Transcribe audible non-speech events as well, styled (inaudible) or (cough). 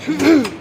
咳 (laughs)